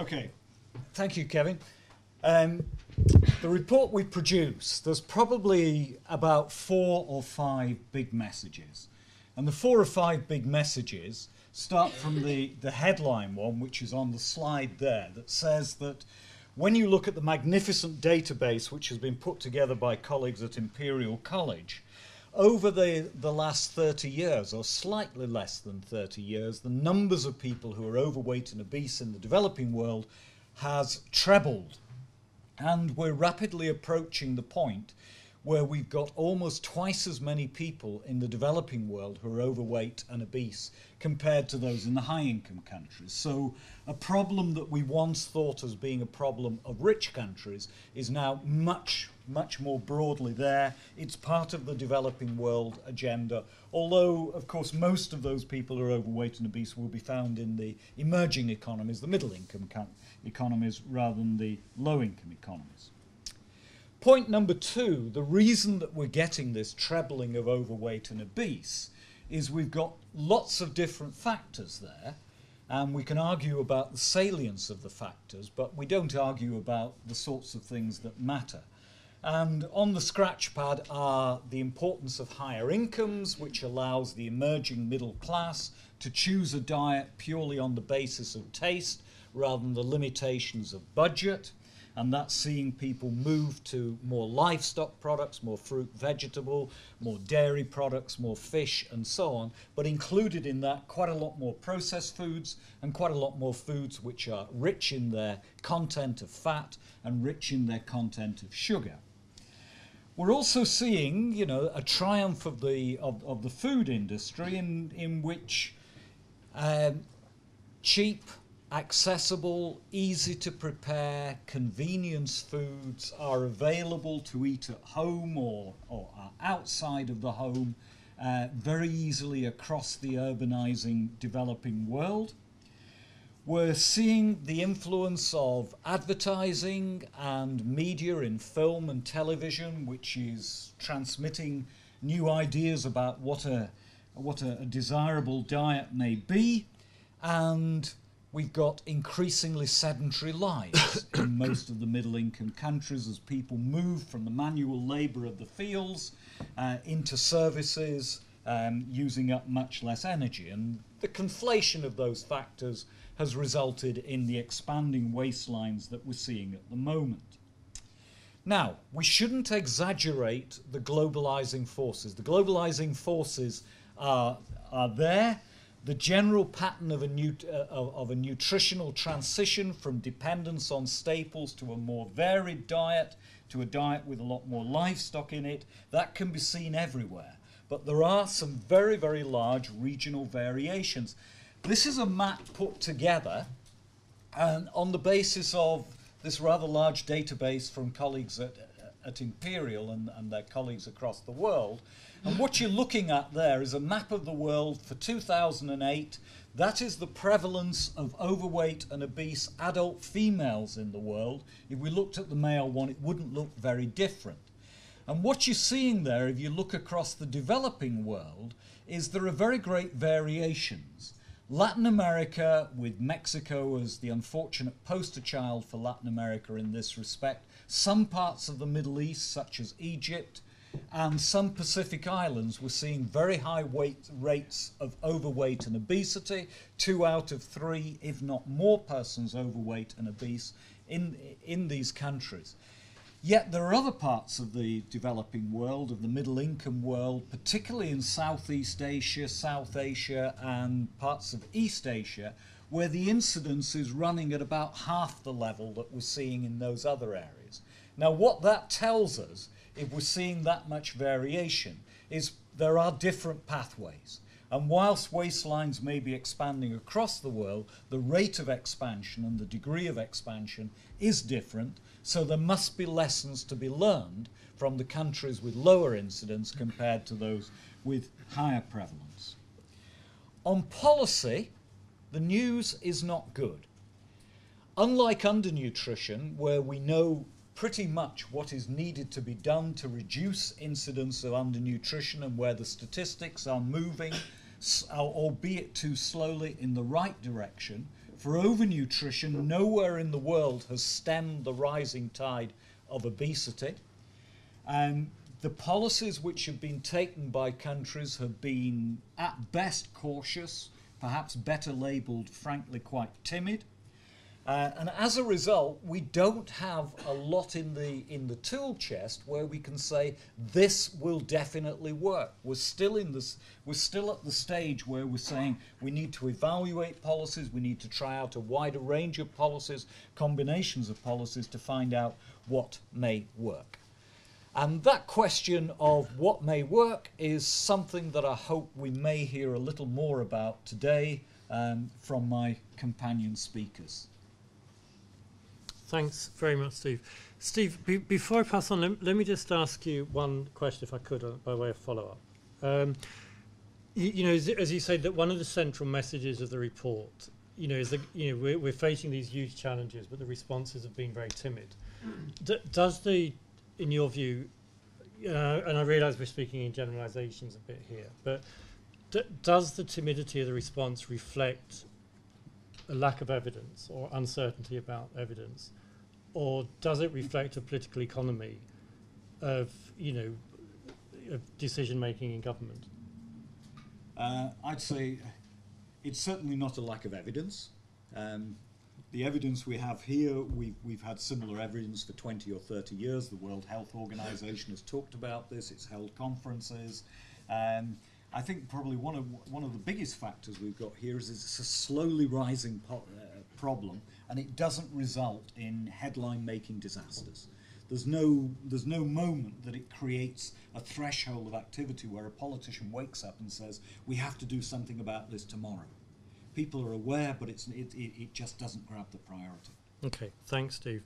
Okay, thank you, Kevin. Um, the report we produced, there's probably about four or five big messages. And the four or five big messages start from the, the headline one, which is on the slide there, that says that when you look at the magnificent database which has been put together by colleagues at Imperial College, over the, the last 30 years, or slightly less than 30 years, the numbers of people who are overweight and obese in the developing world has trebled. And we're rapidly approaching the point where we've got almost twice as many people in the developing world who are overweight and obese compared to those in the high income countries. So, a problem that we once thought as being a problem of rich countries is now much, much more broadly there. It's part of the developing world agenda, although, of course, most of those people who are overweight and obese will be found in the emerging economies, the middle income economies, rather than the low income economies. Point number two the reason that we're getting this trebling of overweight and obese is we've got lots of different factors there, and we can argue about the salience of the factors, but we don't argue about the sorts of things that matter. And on the scratch pad are the importance of higher incomes, which allows the emerging middle class to choose a diet purely on the basis of taste rather than the limitations of budget and that's seeing people move to more livestock products, more fruit, vegetable, more dairy products, more fish, and so on. But included in that, quite a lot more processed foods and quite a lot more foods which are rich in their content of fat and rich in their content of sugar. We're also seeing, you know, a triumph of the of, of the food industry in in which um, cheap accessible, easy to prepare, convenience foods are available to eat at home or, or outside of the home uh, very easily across the urbanizing developing world. We're seeing the influence of advertising and media in film and television, which is transmitting new ideas about what a, what a, desirable diet may be. And We've got increasingly sedentary lives in most of the middle income countries as people move from the manual labour of the fields uh, into services um, using up much less energy. And the conflation of those factors has resulted in the expanding waistlines that we're seeing at the moment. Now, we shouldn't exaggerate the globalizing forces. The globalizing forces are, are there the general pattern of a, uh, of a nutritional transition from dependence on staples to a more varied diet, to a diet with a lot more livestock in it, that can be seen everywhere. But there are some very, very large regional variations. This is a map put together and on the basis of this rather large database from colleagues at, at Imperial and, and their colleagues across the world. And what you're looking at there is a map of the world for 2008. That is the prevalence of overweight and obese adult females in the world. If we looked at the male one, it wouldn't look very different. And what you're seeing there, if you look across the developing world, is there are very great variations. Latin America, with Mexico as the unfortunate poster child for Latin America in this respect, some parts of the Middle East, such as Egypt, and some Pacific islands were seeing very high weight rates of overweight and obesity. Two out of three, if not more, persons overweight and obese in, in these countries. Yet there are other parts of the developing world, of the middle income world, particularly in Southeast Asia, South Asia, and parts of East Asia, where the incidence is running at about half the level that we're seeing in those other areas. Now, what that tells us if we're seeing that much variation, is there are different pathways. And whilst waistlines may be expanding across the world, the rate of expansion and the degree of expansion is different. So there must be lessons to be learned from the countries with lower incidence compared to those with higher prevalence. On policy, the news is not good. Unlike undernutrition, where we know pretty much what is needed to be done to reduce incidence of undernutrition and where the statistics are moving, albeit too slowly, in the right direction for overnutrition, nowhere in the world has stemmed the rising tide of obesity. Um, the policies which have been taken by countries have been at best cautious, perhaps better labelled, frankly, quite timid. Uh, and as a result, we don't have a lot in the in the tool chest where we can say this will definitely work. We're still in this. We're still at the stage where we're saying we need to evaluate policies. We need to try out a wider range of policies, combinations of policies to find out what may work. And that question of what may work is something that I hope we may hear a little more about today um, from my companion speakers. Thanks very much, Steve. Steve, be, before I pass on, let, let, me just ask you one question, if I could, uh, by way of follow-up. Um, you, you, know, as, as, you said, that one of the central messages of the report, you know, is that you know we're, we're facing these huge challenges, but the responses have been very timid. D does the, in your view, uh, and I realise we're speaking in generalisations a bit here, but does the timidity of the response reflect a lack of evidence or uncertainty about evidence? or does it reflect a political economy of you know of decision making in government? Uh, I'd say it's certainly not a lack of evidence. Um, the evidence we have here, we've, we've had similar evidence for 20 or 30 years. The World Health Organization has talked about this, it's held conferences. Um, I think probably one of, one of the biggest factors we've got here is it's a slowly rising po- uh, problem and it doesn't result in headline making disasters. There's no, there's no moment that it creates a threshold of activity where a politician wakes up and says, we have to do something about this tomorrow. People are aware, but it's, it, it, it just doesn't grab the priority. Okay, thanks, Steve.